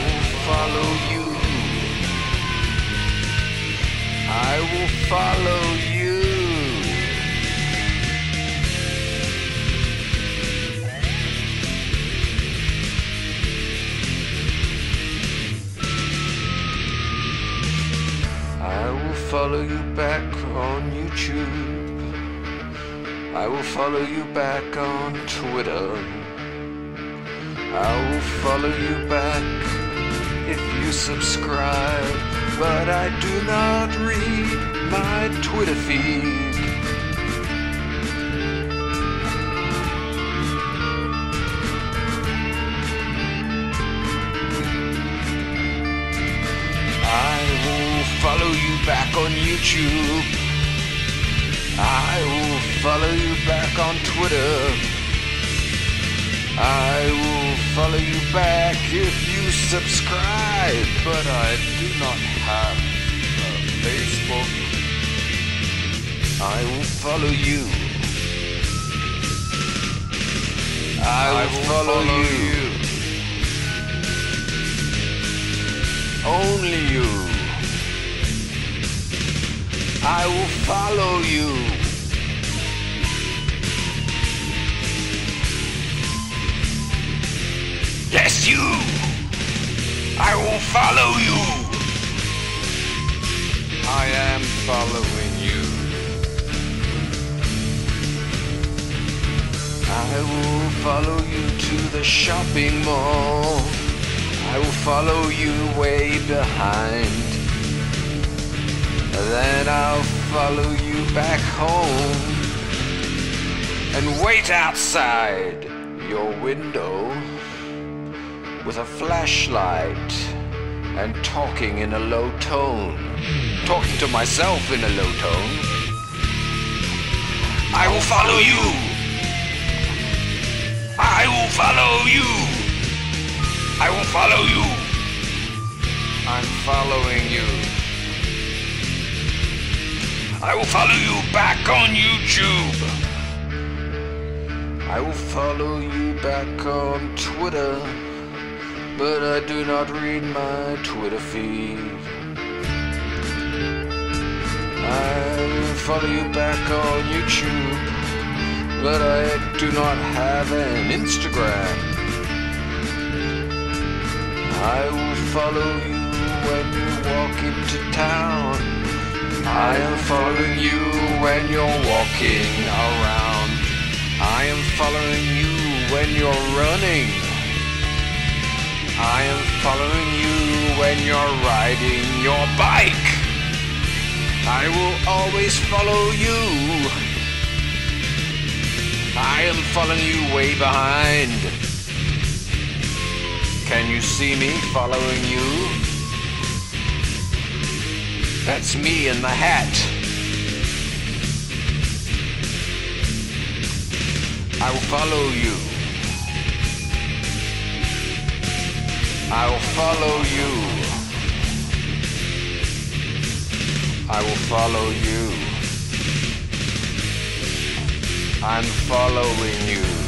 will follow you. I will follow you. I will follow you back on YouTube. I will follow you back on Twitter. I will follow you back if you subscribe, but I do not read my Twitter feed. I will follow you back on YouTube. I will follow you back on Twitter. I will follow you back if you subscribe, but I do not have a Facebook. I will follow you. I will, follow, you. Only you. I will follow you. Yes, you. I will follow you. I am following you. I will follow you to the shopping mall. I will follow you way behind. Then I'll follow you back home and wait outside your window with a flashlight and talking in a low tone. Talking to myself in a low tone. I will follow you. I will follow you. I will follow you. I'm following you. I will follow you back on YouTube. I will follow you back on Twitter, but I do not read my Twitter feed. I follow you back on YouTube, but I do not have an Instagram. I will follow you when you walk into town. I am following you when you're walking around. I am following you when you're running. Following you when you're riding your bike. I will always follow you. I am following you way behind. Can you see me following you? That's me in the hat. I will follow you. I will follow you. I will follow you. I'm following you.